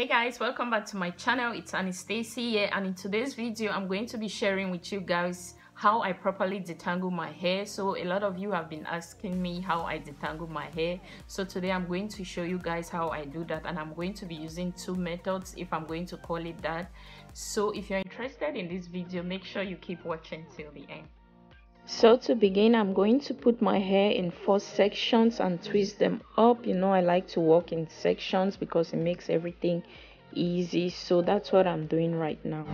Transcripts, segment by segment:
hey guys welcome back to my channel. It's Annih Stacey here and in today's video I'm going to be sharing with you guys how I properly detangle my hair. So a lot of you have been asking me how I detangle my hair. So today I'm going to show you guys how I do that and I'm going to be using two methods if I'm going to call it that. So if you're interested in this video make sure you keep watching till the end so to begin i'm going to put my hair in four sections and twist them up. You know i like to work in sections because it makes everything easy. So that's what i'm doing right now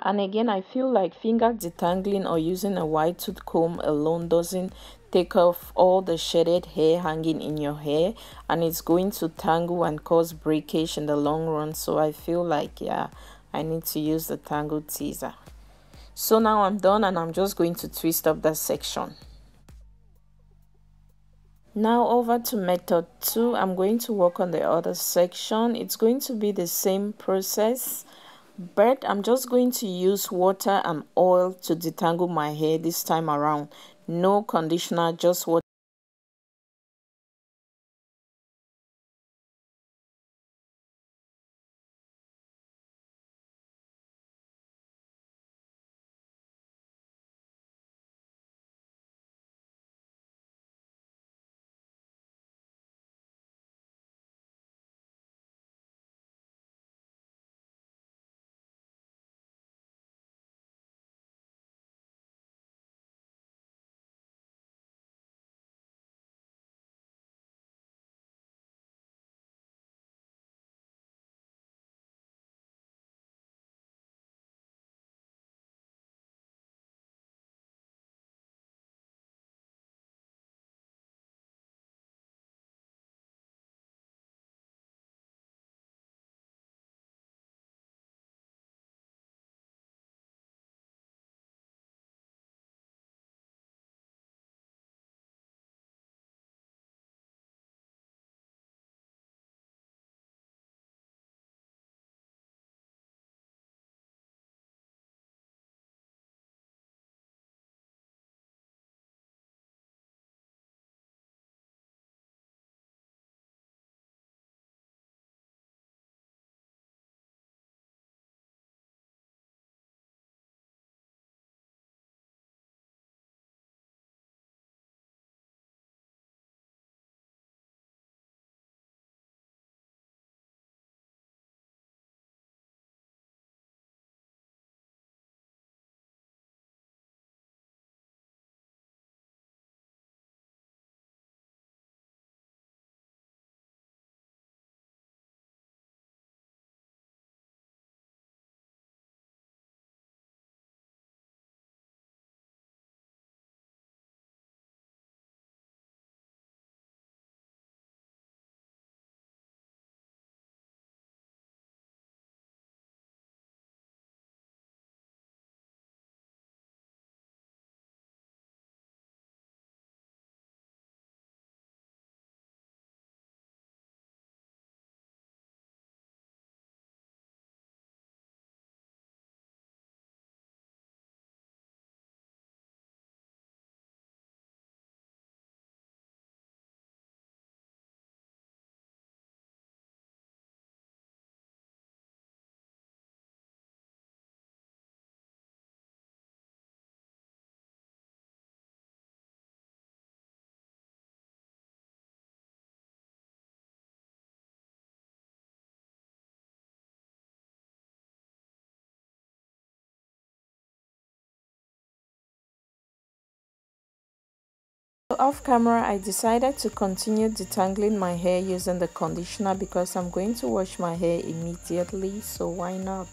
and again i feel like finger detangling or using a wide tooth comb alone doesn't take off all the shaded hair hanging in your hair and it's going to tangle and cause breakage in the long run. So i feel like yeah i need to use the Tangle Teezer. So now i'm done and i'm just going to twist up that section. Now over to method 2 i'm going to work on the other section. It's going to be the same process but I'm just going to use water and oil to detangle my hair this time around. No conditioner, just water. Off camera I decided to continue detangling my hair using the conditioner because I'm going to wash my hair immediately so why not?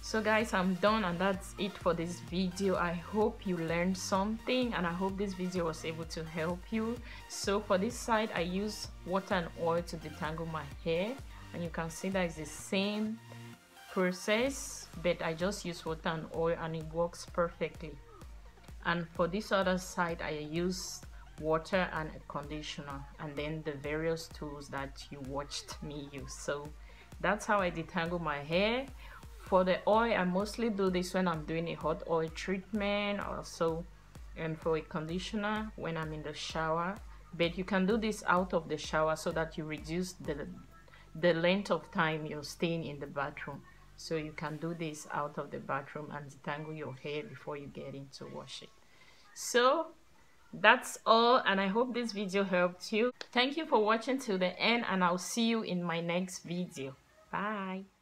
So guys i'm done and that's it for this video. I hope you learned something and i hope this video was able to help you. So for this side i use water and oil to detangle my hair and you can see that it's the same process but i just use water and oil and it works perfectly and for this other side i use water and a conditioner and then the various tools that you watched me use. So that's how i detangle my hair. For the oil i mostly do this when i'm doing a hot oil treatment also and for a conditioner when i'm in the shower. But you can do this out of the shower so that you reduce the the length of time you're staying in the bathroom so you can do this out of the bathroom and detangle your hair before you get into washing. so that's all and i hope this video helped you. Thank you for watching till the end and i'll see you in my next video. Bye